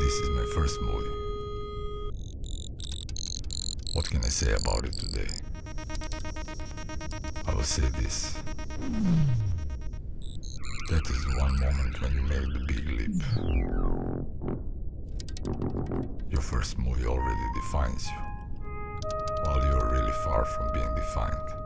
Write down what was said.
This is my first movie. What can I say about it today? I will say this. That is one moment when you make the big leap. Your first movie already defines you, while you are really far from being defined.